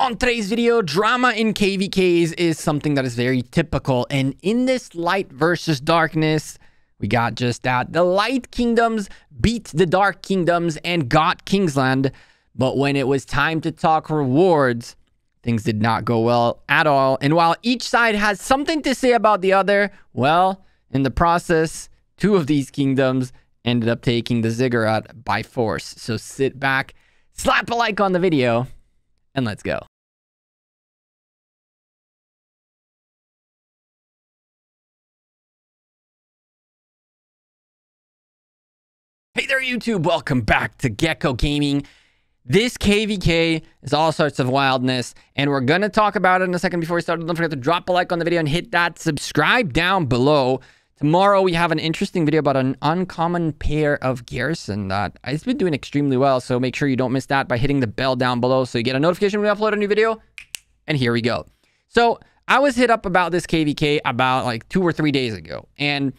On today's video, drama in KVKs is something that is very typical. And in this light versus darkness, we got just that. The light kingdoms beat the dark kingdoms and got Kingsland. But when it was time to talk rewards, things did not go well at all. And while each side has something to say about the other, well, in the process, two of these kingdoms ended up taking the ziggurat by force. So sit back, slap a like on the video, and let's go. Hey there, YouTube. Welcome back to Gekko Gaming. This KVK is all sorts of wildness, and we're going to talk about it in a second before we start. Don't forget to drop a like on the video and hit that subscribe down below. Tomorrow, we have an interesting video about an uncommon pair of Garrison that has been doing extremely well, so make sure you don't miss that by hitting the bell down below so you get a notification when we upload a new video. And here we go. So, I was hit up about this KVK about like two or three days ago, and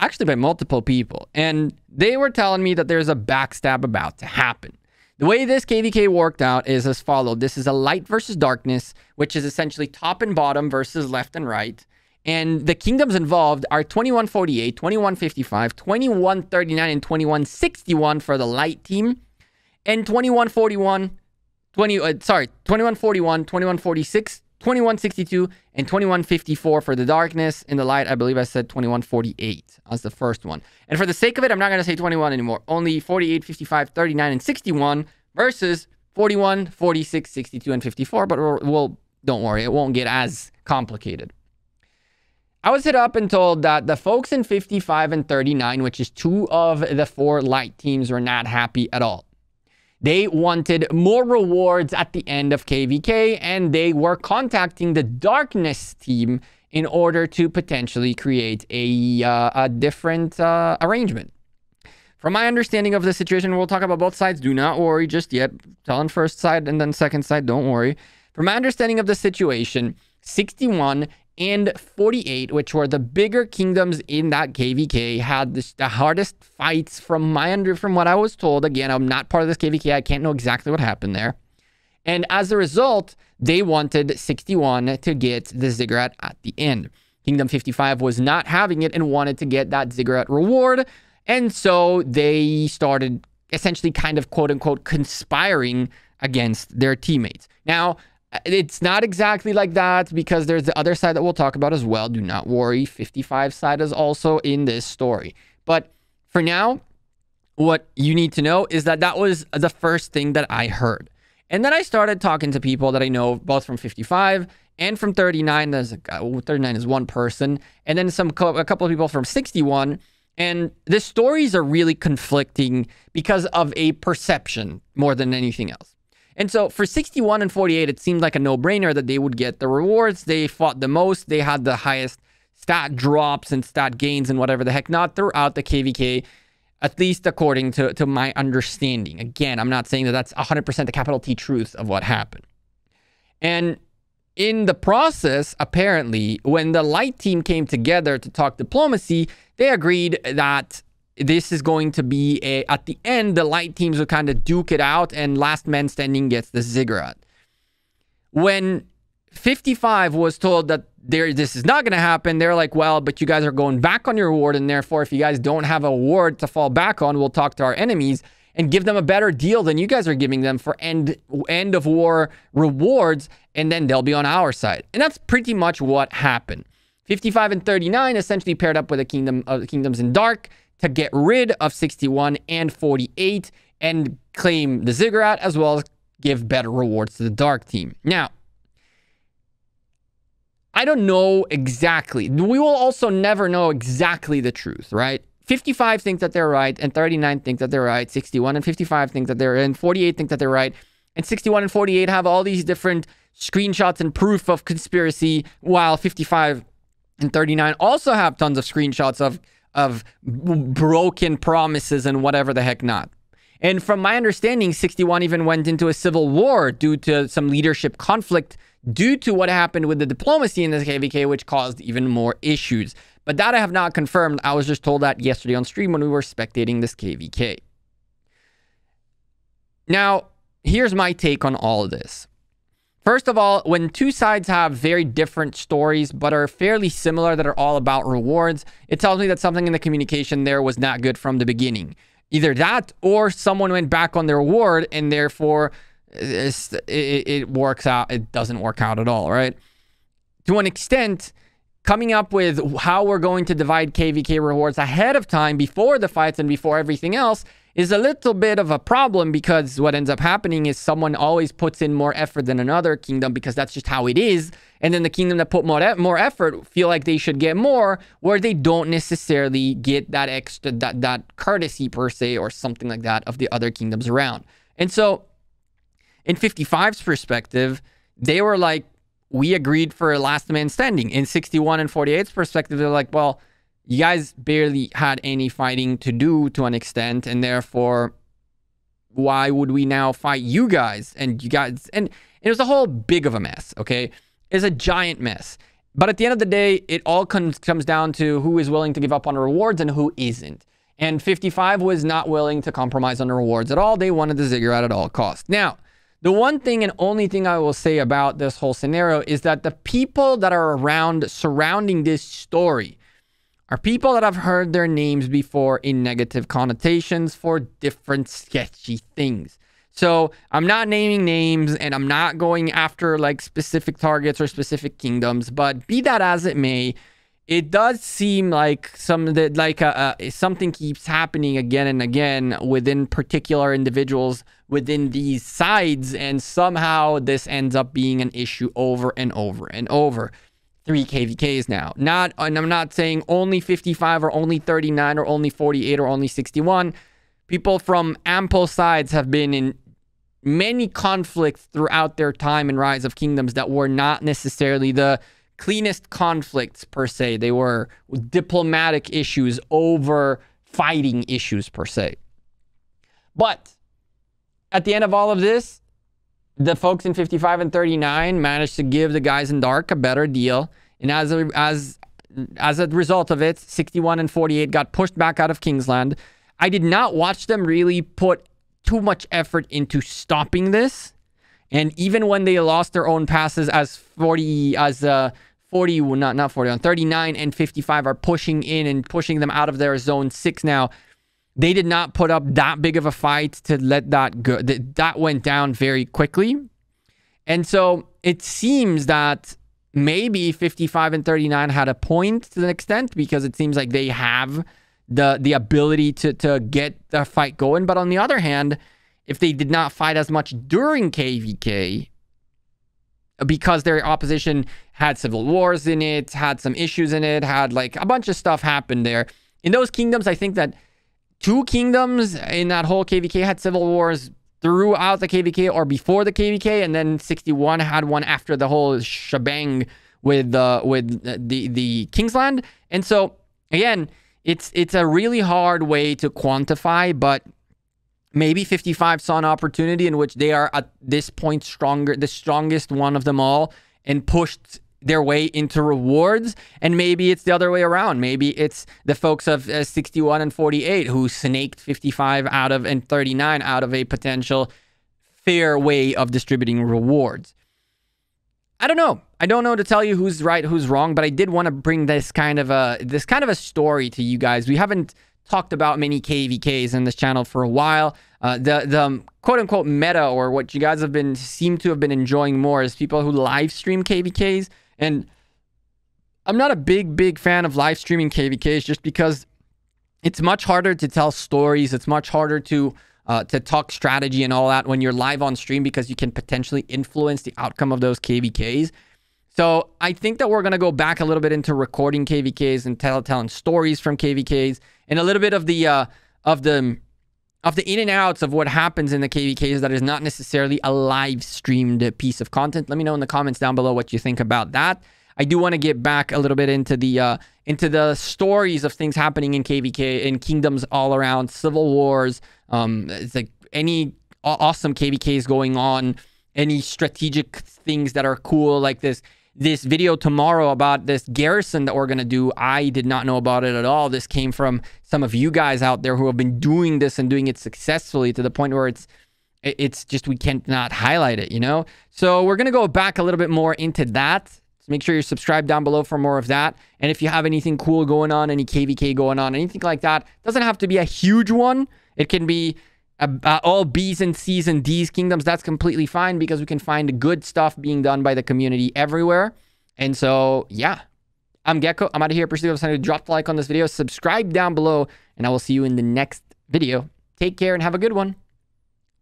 actually by multiple people, and they were telling me that there's a backstab about to happen. The way this KVK worked out is as followed. This is a light versus darkness, which is essentially top and bottom versus left and right. And the kingdoms involved are 2148, 2155, 2139, and 2161 for the light team. And 2141, 20, uh, sorry, 2141, 2146, 2162 and 2154 for the darkness. In the light, I believe I said 2148 as the first one. And for the sake of it, I'm not going to say 21 anymore. Only 48, 55, 39, and 61 versus 41, 46, 62, and 54. But we'll, don't worry, it won't get as complicated. I was hit up and told that the folks in 55 and 39, which is two of the four light teams, were not happy at all. They wanted more rewards at the end of KVK, and they were contacting the Darkness team in order to potentially create a, uh, a different uh, arrangement. From my understanding of the situation, we'll talk about both sides. Do not worry just yet. Tell on first side and then second side, don't worry. From my understanding of the situation, 61 and 48, which were the bigger kingdoms in that KVK, had the hardest fights from my under from what I was told. Again, I'm not part of this KVK. I can't know exactly what happened there. And as a result, they wanted 61 to get the ziggurat at the end. Kingdom 55 was not having it and wanted to get that ziggurat reward. And so they started essentially kind of quote unquote conspiring against their teammates. Now, Uh, it's not exactly like that because there's the other side that we'll talk about as well. Do not worry. 55 side is also in this story. But for now, what you need to know is that that was the first thing that I heard. And then I started talking to people that I know both from 55 and from 39. There's a, 39 is one person. And then some a couple of people from 61. And the stories are really conflicting because of a perception more than anything else. And so for 61 and 48, it seemed like a no brainer that they would get the rewards. They fought the most, they had the highest stat drops and stat gains and whatever the heck, not throughout the KVK, at least according to, to my understanding. Again, I'm not saying that that's 100% the capital T truth of what happened. And in the process, apparently, when the light team came together to talk diplomacy, they agreed that this is going to be a, at the end, the light teams will kind of duke it out and last man standing gets the ziggurat. When 55 was told that there this is not going to happen, they're like, well, but you guys are going back on your award, and therefore, if you guys don't have a award to fall back on, we'll talk to our enemies and give them a better deal than you guys are giving them for end end of war rewards, and then they'll be on our side. And that's pretty much what happened. 55 and 39 essentially paired up with the kingdom of uh, kingdoms in dark to get rid of 61 and 48 and claim the ziggurat as well as give better rewards to the dark team. Now, I don't know exactly. We will also never know exactly the truth, right? 55 think that they're right, and 39 think that they're right. 61 and 55 think that they're, and 48 think that they're right. And 61 and 48 have all these different screenshots and proof of conspiracy, while 55 and 39 also have tons of screenshots of of broken promises and whatever the heck not. And from my understanding, 61 even went into a civil war due to some leadership conflict due to what happened with the diplomacy in the KVK, which caused even more issues. But that I have not confirmed. I was just told that yesterday on stream when we were spectating this KVK. Now, here's my take on all of this. First of all, when two sides have very different stories but are fairly similar that are all about rewards, it tells me that something in the communication there was not good from the beginning. Either that or someone went back on their award and therefore it, it works out. It doesn't work out at all, right? To an extent, coming up with how we're going to divide KVK rewards ahead of time before the fights and before everything else is a little bit of a problem because what ends up happening is someone always puts in more effort than another kingdom because that's just how it is. And then the kingdom that put more, more effort feel like they should get more where they don't necessarily get that extra, that, that courtesy per se or something like that of the other kingdoms around. And so in 55's perspective, they were like, we agreed for a last man standing. In 61 and 48's perspective, they're like, well, you guys barely had any fighting to do to an extent, and therefore, why would we now fight you guys? And you guys, and it was a whole big of a mess, okay? It's a giant mess. But at the end of the day, it all comes, comes down to who is willing to give up on rewards and who isn't. And 55 was not willing to compromise on the rewards at all. They wanted the ziggurat at all costs. Now, the one thing and only thing I will say about this whole scenario is that the people that are around surrounding this story are people that I've heard their names before in negative connotations for different sketchy things. So I'm not naming names and I'm not going after like specific targets or specific kingdoms, but be that as it may, it does seem like some that like a, a, something keeps happening again and again within particular individuals within these sides, and somehow this ends up being an issue over and over and over three KVKs now. Not, and I'm not saying only 55 or only 39 or only 48 or only 61. People from ample sides have been in many conflicts throughout their time in Rise of Kingdoms that were not necessarily the cleanest conflicts per se. They were diplomatic issues over fighting issues per se. But at the end of all of this, the folks in 55 and 39 managed to give the guys in dark a better deal. And as a, as as a result of it, 61 and 48 got pushed back out of Kingsland. I did not watch them really put too much effort into stopping this. And even when they lost their own passes as 40 as uh 40 not not 40 on 39 and 55 are pushing in and pushing them out of their zone 6 now they did not put up that big of a fight to let that go. That went down very quickly. And so it seems that maybe 55 and 39 had a point to an extent because it seems like they have the the ability to to get the fight going. But on the other hand, if they did not fight as much during KVK, because their opposition had civil wars in it, had some issues in it, had like a bunch of stuff happened there. In those kingdoms, I think that two kingdoms in that whole KVK had civil wars throughout the KVK or before the KVK, and then 61 had one after the whole shebang with uh, with the the Kingsland. And so again, it's it's a really hard way to quantify, but maybe 55 saw an opportunity in which they are at this point stronger, the strongest one of them all, and pushed their way into rewards. And maybe it's the other way around. Maybe it's the folks of uh, 61 and 48 who snaked 55 out of and 39 out of a potential fair way of distributing rewards. I don't know. I don't know to tell you who's right, who's wrong, but I did want to bring this kind of a this kind of a story to you guys. We haven't talked about many KVKs in this channel for a while. Uh, the the um, quote unquote meta or what you guys have been seem to have been enjoying more is people who live stream KVKs and I'm not a big, big fan of live streaming KVKs just because it's much harder to tell stories. It's much harder to uh, to talk strategy and all that when you're live on stream because you can potentially influence the outcome of those KVKs. So I think that we're going to go back a little bit into recording KVKs and tell, telling stories from KVKs and a little bit of the uh, of the of the in and outs of what happens in the KVKs that is not necessarily a live streamed piece of content. Let me know in the comments down below what you think about that. I do want to get back a little bit into the uh, into the stories of things happening in KVK in kingdoms all around, civil wars. Um, it's like any awesome KVKs going on, any strategic things that are cool like this this video tomorrow about this garrison that we're going to do. I did not know about it at all. This came from some of you guys out there who have been doing this and doing it successfully to the point where it's it's just we can't not highlight it, you know? So we're going to go back a little bit more into that. So make sure you're subscribed down below for more of that. And if you have anything cool going on, any KVK going on, anything like that, doesn't have to be a huge one. It can be uh, all B's and C's and D's kingdoms. That's completely fine because we can find good stuff being done by the community everywhere. And so, yeah, I'm Gekko. I'm out of here. Appreciate you drop the like on this video, subscribe down below, and I will see you in the next video. Take care and have a good one.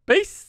Peace.